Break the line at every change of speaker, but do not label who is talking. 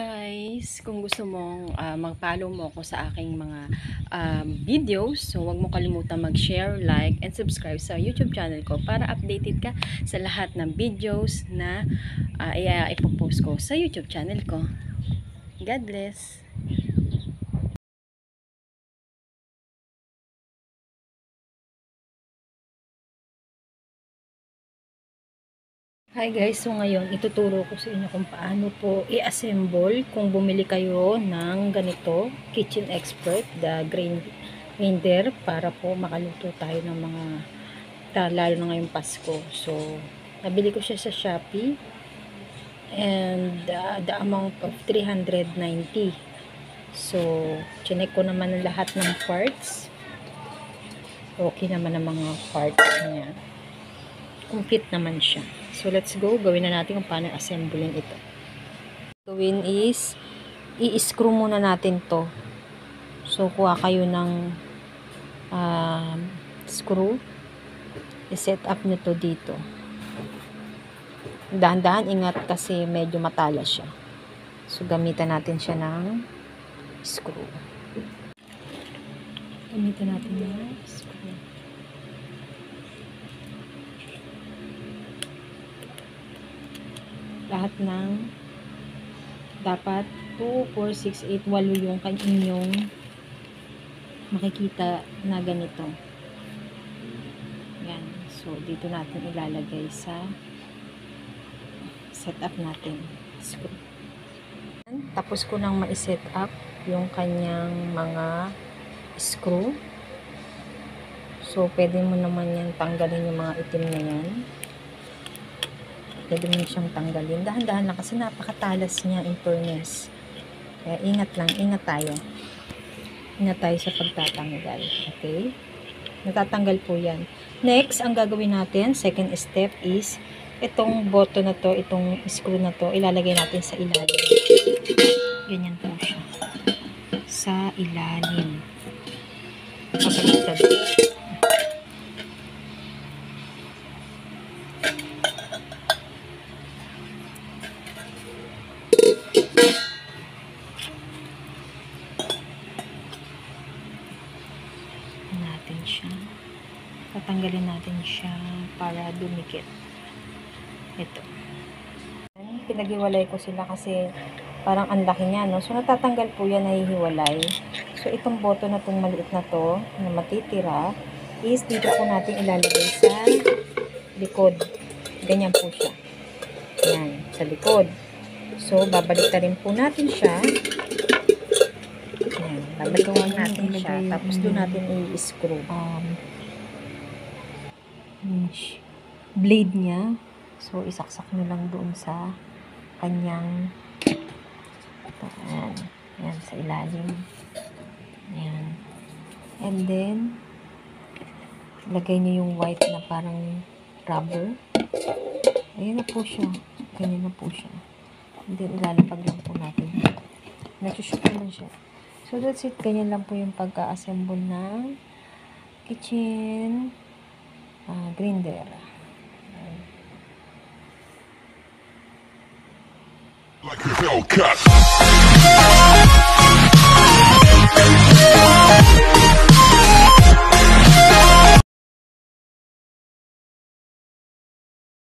guys! Kung gusto mong uh, mag-follow mo ako sa aking mga um, videos, so huwag mo kalimutan mag-share, like, and subscribe sa YouTube channel ko para updated ka sa lahat ng videos na uh, ipopost ko sa YouTube channel ko. God bless! Hi guys, so ngayon ituturo ko sa inyo kung paano po i-assemble kung bumili kayo ng ganito, Kitchen Expert, the grinder para po makaluto tayo ng mga lalo na ngayong Pasko. So, nabili ko siya sa Shopee and uh, the amount of 390. So, chinek ko naman lahat ng parts. Okay naman ang mga parts niya. Complete naman siya. So, let's go. Gawin na natin kung paano assemblein ito. Gawin is, i-screw muna natin to. So, kuha kayo ng uh, screw. I-set up nyo to dito. Dahan-dahan, ingat kasi medyo matalas siya. So, gamitan natin siya ng screw. Gamitan natin ng screw. Lahat ng dapat 2, 4, 6, 8, 8 yung kanyang makikita na ganito. Yan. So, dito natin ilalagay sa setup natin. Screw. Tapos ko nang ma-set up yung kanyang mga screw. So, pwede mo naman yan tanggalin yung mga itim na yan pwede mo siyang tanggalin. Dahan-dahan lang kasi napakatalas niya in furnace. Kaya ingat lang, ingat tayo. Ingat tayo sa pagtatanggal. Okay? Natatanggal po yan. Next, ang gagawin natin, second step is, itong boto na to, itong screw na to, ilalagay natin sa ilalim. Ganyan po siya. Sa ilalim. Kapaliktad. natin siya. Tatanggalin natin siya para dumikit. Ito. Pinagiwalay ko sila kasi parang ang laki niya, no? So, natatanggal po yan, nahihiwalay. So, itong boto na itong maliit na to, na matitira, is dito po natin ilalagay sa likod. Ganyan po siya. Yan, sa likod. So, babalik rin po natin siya Babatuhan natin siya. Tapos doon natin i-screw. Um, blade niya. So, isaksak nyo lang doon sa kanyang ito, ayan. Ayan, sa ilalim. Ayan. And then, lagay niyo yung white na parang rubber. Ayan na po siya. Ganyan na po siya. And then, ilalapag lang po natin. Nagsushoot naman siya. So, that's it. Ganyan lang po yung pagka-assemble ng kitchen uh, grinder. Like a Hellcat.